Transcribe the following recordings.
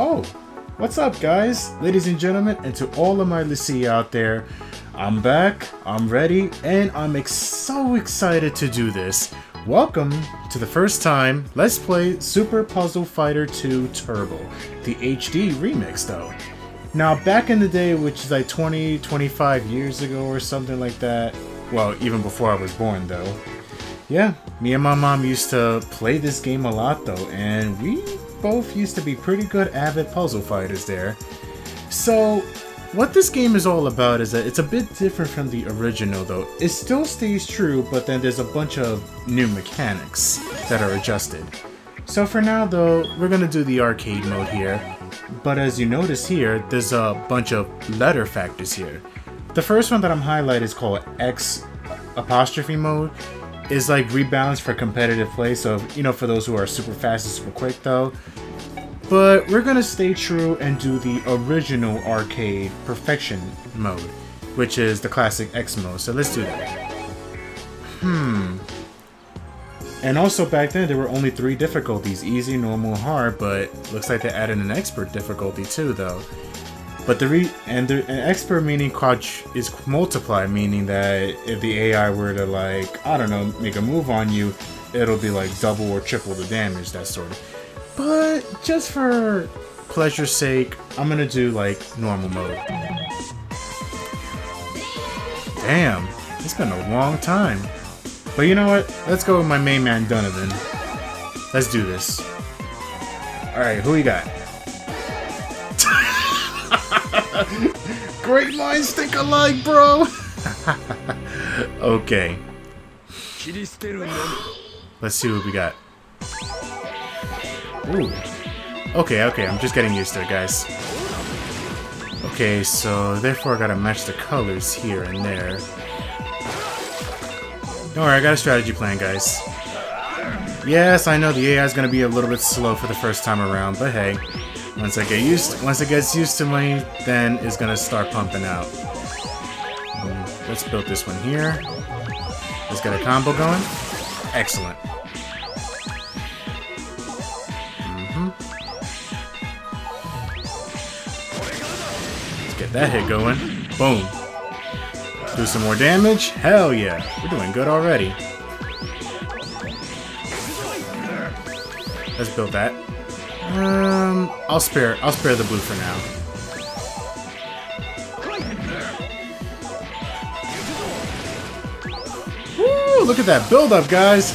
Oh, what's up, guys, ladies and gentlemen, and to all of my Lucia out there. I'm back, I'm ready, and I'm ex so excited to do this. Welcome to the first time Let's Play Super Puzzle Fighter 2 Turbo, the HD remix though. Now, back in the day, which is like 20, 25 years ago or something like that, well, even before I was born though, yeah, me and my mom used to play this game a lot though, and we both used to be pretty good avid puzzle fighters there. So, what this game is all about is that it's a bit different from the original though. It still stays true, but then there's a bunch of new mechanics that are adjusted. So for now though, we're gonna do the arcade mode here. But as you notice here, there's a bunch of letter factors here. The first one that I'm highlighting is called X apostrophe mode. Is like rebalanced for competitive play, so you know for those who are super fast and super quick though. But we're gonna stay true and do the original arcade perfection mode, which is the classic X mode. So let's do that. Hmm. And also back then there were only three difficulties, easy, normal, hard, but looks like they added an expert difficulty too though. But the re and the expert meaning quad is multiply, meaning that if the AI were to like I don't know make a move on you, it'll be like double or triple the damage, that sort of. But just for pleasure's sake, I'm gonna do like normal mode. Damn, it's been a long time. But you know what? Let's go with my main man Donovan. Let's do this. Alright, who we got? Great minds think alike, bro! okay. Let's see what we got. Ooh. Okay, okay, I'm just getting used to it, guys. Okay, so therefore I gotta match the colors here and there. Don't worry, I got a strategy plan, guys. Yes, I know the AI is gonna be a little bit slow for the first time around, but hey, once I get used, once it gets used to me, then it's gonna start pumping out. Mm, let's build this one here. Let's get a combo going. Excellent. Mm-hmm. Let's get that hit going. Boom. Do some more damage. Hell yeah, we're doing good already. Let's build that. Um, I'll spare. I'll spare the blue for now. Woo! Look at that build up, guys.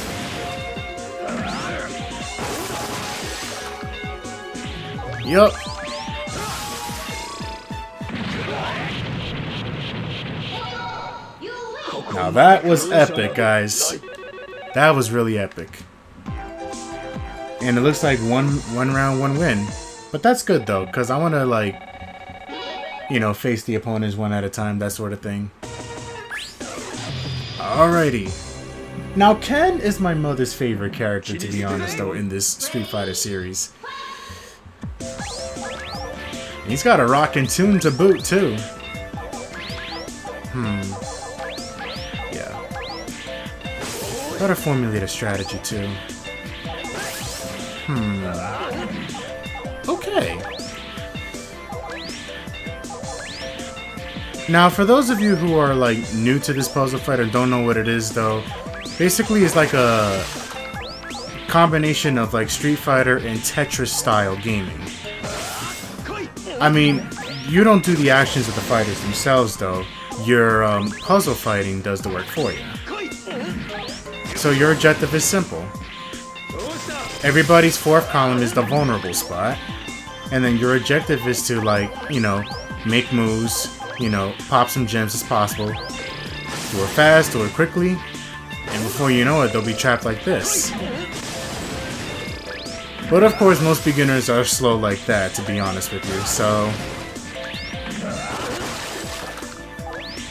Yup. Now that was epic, guys. That was really epic. And it looks like one one round, one win. But that's good though, because I want to like, you know, face the opponents one at a time, that sort of thing. Alrighty. Now Ken is my mother's favorite character, to be honest though, in this Street Fighter series. He's got a rockin' tune to boot too. Hmm. Yeah. Gotta formulate a strategy too. Now, for those of you who are, like, new to this puzzle fight or don't know what it is, though, basically it's like a combination of, like, Street Fighter and Tetris-style gaming. I mean, you don't do the actions of the fighters themselves, though. Your um, puzzle fighting does the work for you. So your objective is simple. Everybody's fourth column is the vulnerable spot. And then your objective is to, like, you know, make moves, you know, pop some gems as possible. Do it fast, do it quickly, and before you know it, they'll be trapped like this. But of course, most beginners are slow like that, to be honest with you, so...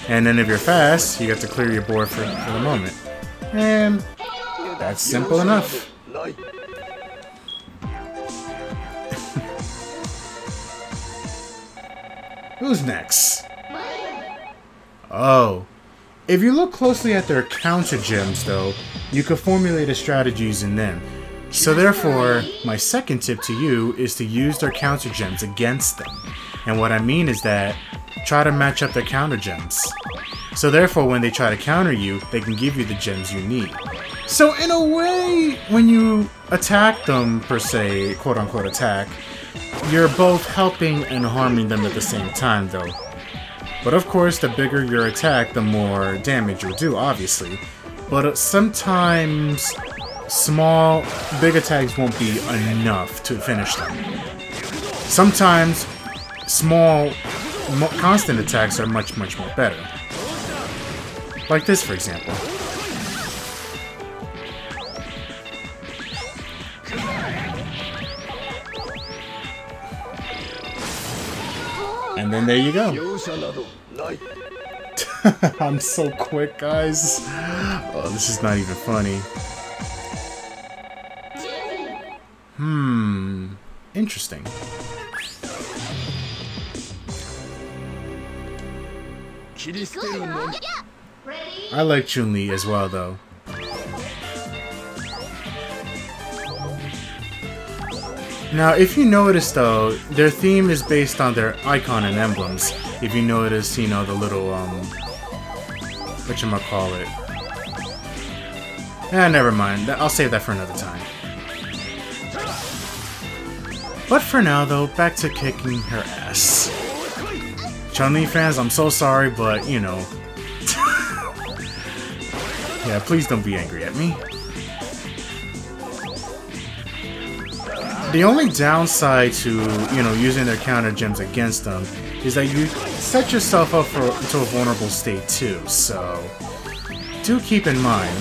And then if you're fast, you get to clear your board for, for the moment. And that's simple enough. Who's next? Oh. If you look closely at their counter gems, though, you could formulate a strategy using them. So therefore, my second tip to you is to use their counter gems against them. And what I mean is that try to match up their counter gems. So therefore, when they try to counter you, they can give you the gems you need. So in a way, when you attack them, per se, quote-unquote attack, you're both helping and harming them at the same time, though. But of course, the bigger your attack, the more damage you'll do, obviously. But sometimes small, big attacks won't be enough to finish them. Sometimes small, constant attacks are much, much more better. Like this, for example. And then there you go. I'm so quick, guys. Oh, this is not even funny. Hmm. Interesting. I like Chun-Li as well, though. Now, if you notice though, their theme is based on their icon and emblems. If you notice, you know, the little, um... Whatchamacallit. Eh, never mind. I'll save that for another time. But for now, though, back to kicking her ass. Chun-Li fans, I'm so sorry, but, you know... yeah, please don't be angry at me. The only downside to, you know, using their counter gems against them is that you set yourself up for into a vulnerable state too, so do keep in mind.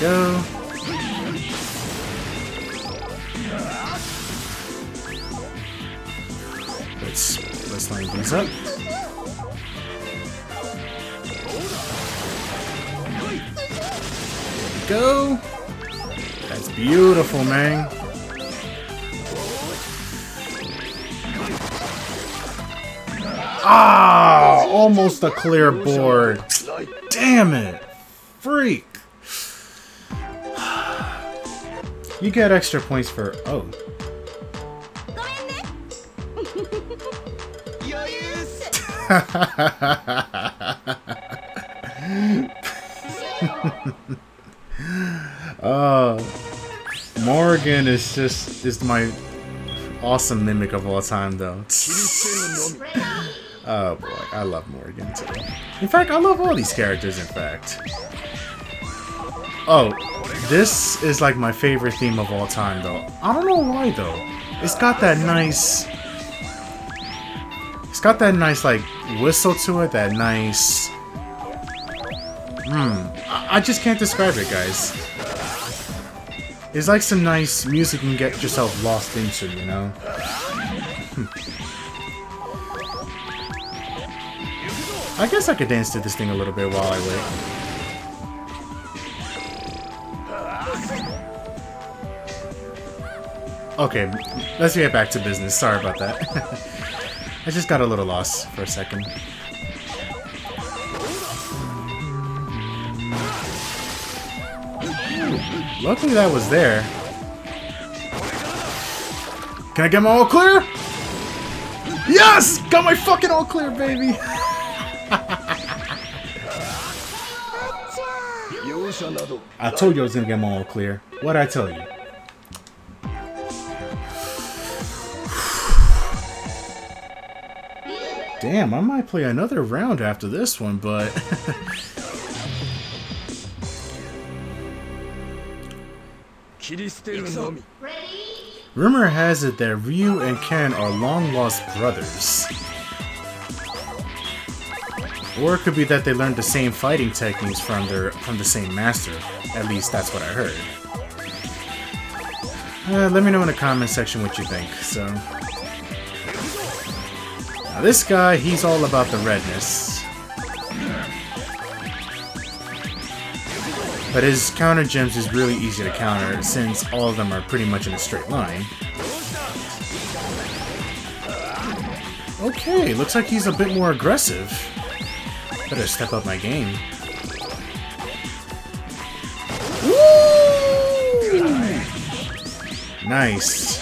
There we go. Go. That's beautiful, man. Ah, almost a clear board. Damn it. Freak. You get extra points for... Oh. uh, Morrigan is just is my awesome mimic of all time, though. oh boy, I love Morrigan too. In fact, I love all these characters. In fact. Oh, this is like my favorite theme of all time, though. I don't know why, though. It's got that nice. It's got that nice like whistle to it. That nice. Hmm. I just can't describe it, guys. It's like some nice music you can get yourself lost into, you know? Hmm. I guess I could dance to this thing a little bit while I wait. Okay, let's get back to business. Sorry about that. I just got a little lost for a second. Luckily that was there. Can I get my all clear? Yes! Got my fucking all clear, baby! I told you I was gonna get my all clear. What'd I tell you? Damn, I might play another round after this one, but... Rumor has it that Ryu and Ken are long-lost brothers. Or it could be that they learned the same fighting techniques from their from the same master. At least that's what I heard. Uh, let me know in the comment section what you think. So, now this guy, he's all about the redness. But his counter gems is really easy to counter since all of them are pretty much in a straight line. Okay, looks like he's a bit more aggressive. Better step up my game. Woo! Nice.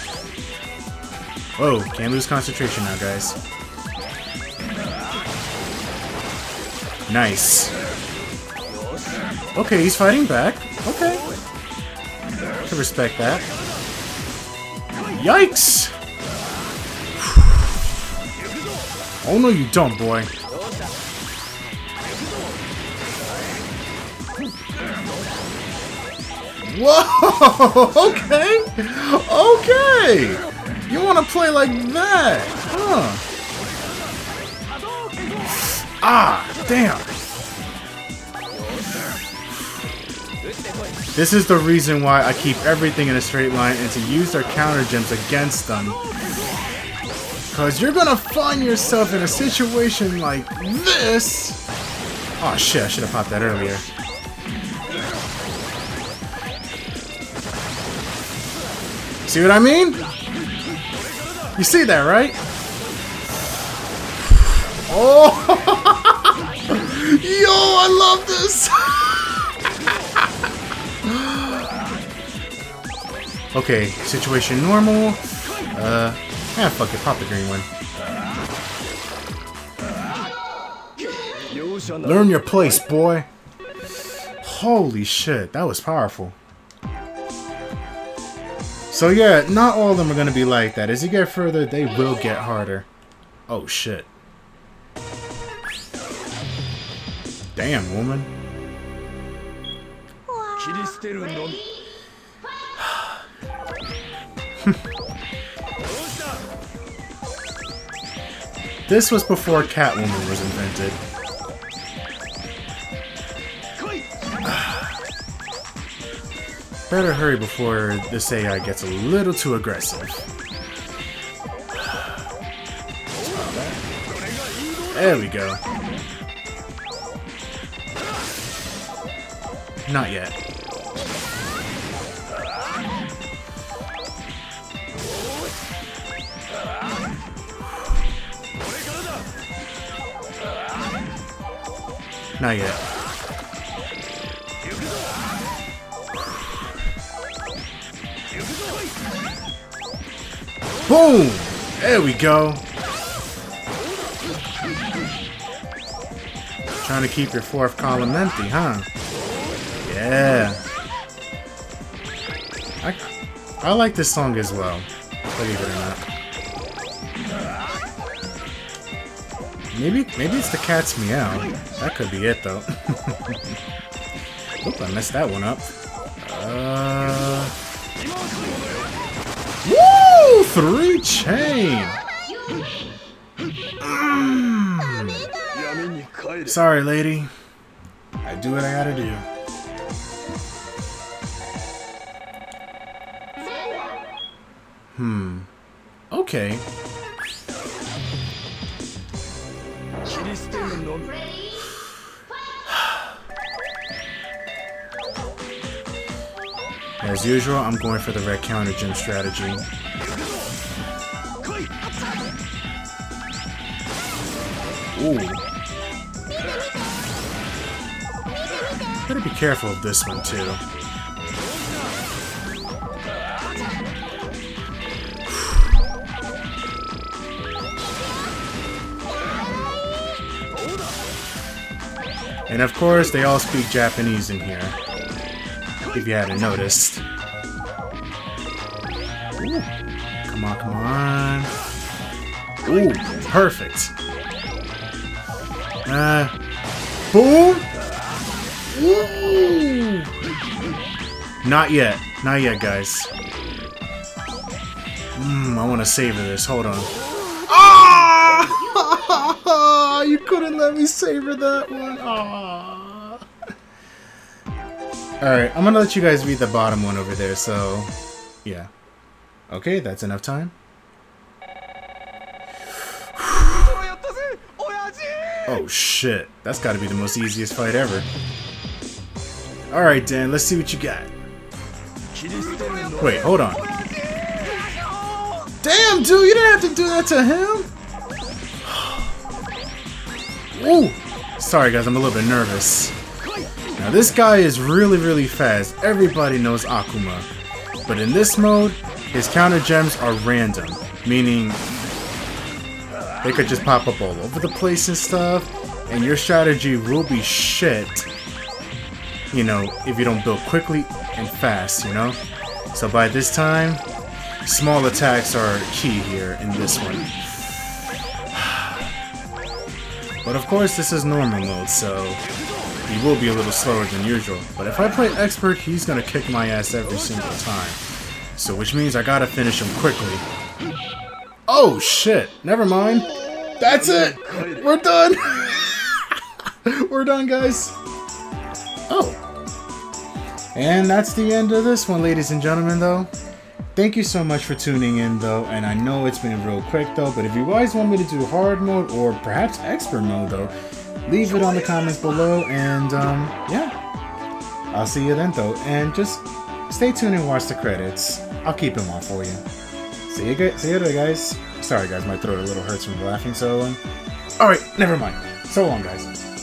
Whoa, can't lose concentration now, guys. Nice. Okay, he's fighting back. Okay. Can respect that. Yikes! Oh no you don't, boy. Whoa! Okay! Okay! You wanna play like that? Huh. Ah! Damn! This is the reason why I keep everything in a straight line and to use their counter gems against them. Cause you're gonna find yourself in a situation like this. Oh shit, I should have popped that earlier. See what I mean? You see that, right? Oh! Yo, I love this! okay, situation normal. Uh, yeah, fuck it, pop the green one. Learn your place, boy. Holy shit, that was powerful. So yeah, not all of them are going to be like that. As you get further, they will get harder. Oh shit. Damn, woman. this was before Catwoman was invented. Better hurry before this AI gets a little too aggressive. There we go. Not yet. Not yet. Boom! There we go. Trying to keep your fourth column empty, huh? Yeah. I, I like this song as well, believe it or not. Maybe maybe it's the cat's meow. That could be it though. Oop, I messed that one up. Uh Woo! Three chain! Mm. Sorry, lady. I do what I gotta do. Hmm. Okay. As usual, I'm going for the red counter gem strategy. Ooh. Better be careful of this one, too. And of course, they all speak Japanese in here if you hadn't noticed. Ooh. Come on, come on. Ooh, perfect. Uh, boom! Ooh! Not yet. Not yet, guys. Mmm, I want to savor this. Hold on. Ah! You couldn't let me savor that one. Ah. Alright, I'm gonna let you guys read the bottom one over there, so... Yeah. Okay, that's enough time. oh shit, that's gotta be the most easiest fight ever. Alright Dan, let's see what you got. Wait, hold on. Damn, dude, you didn't have to do that to him! Ooh! Sorry guys, I'm a little bit nervous. Now this guy is really, really fast. Everybody knows Akuma. But in this mode, his counter gems are random, meaning they could just pop up all over the place and stuff, and your strategy will be shit, you know, if you don't build quickly and fast, you know? So by this time, small attacks are key here in this one. But of course, this is normal mode, so he will be a little slower than usual. But if I play Expert, he's gonna kick my ass every single time. So which means I gotta finish him quickly. Oh shit, never mind. That's it! We're done! We're done, guys. Oh. And that's the end of this one, ladies and gentlemen, though. Thank you so much for tuning in, though, and I know it's been real quick, though, but if you guys want me to do hard mode or perhaps expert mode, though, leave it on the comments below, and, um, yeah. I'll see you then, though, and just stay tuned and watch the credits. I'll keep them on for you. See you, guys. See you later, guys. Sorry, guys, my throat a little hurts from laughing, so, long. alright, never mind. So long, guys.